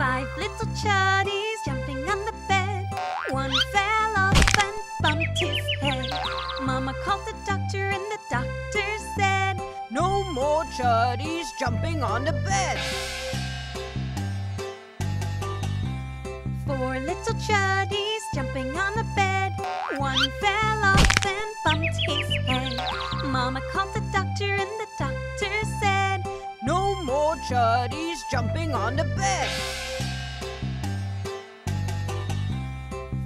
little chuddies jumping on the bed. One fell off and bumped his head. Mama called the doctor and the doctor said, No more chuddies jumping on the bed. Four little chuddies jumping on the bed. One fell off and bumped his head. Mama called the Chuddies jumping on the bed.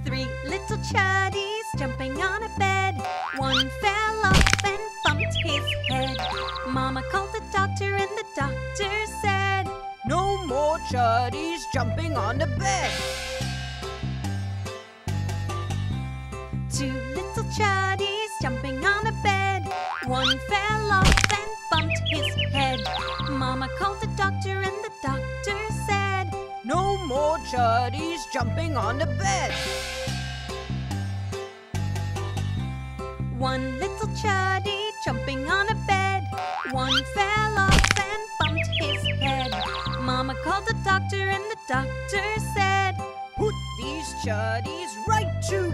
Three little chuddies jumping on a bed. One fell off and bumped his head. Mama called the doctor and the doctor said, No more chuddies jumping on the bed. Two little chuddies jumping on a bed. One Mama called the doctor and the doctor said, No more chuddies jumping on the bed. One little chuddy jumping on a bed. One fell off and bumped his head. Mama called the doctor and the doctor said, Put these chuddies right to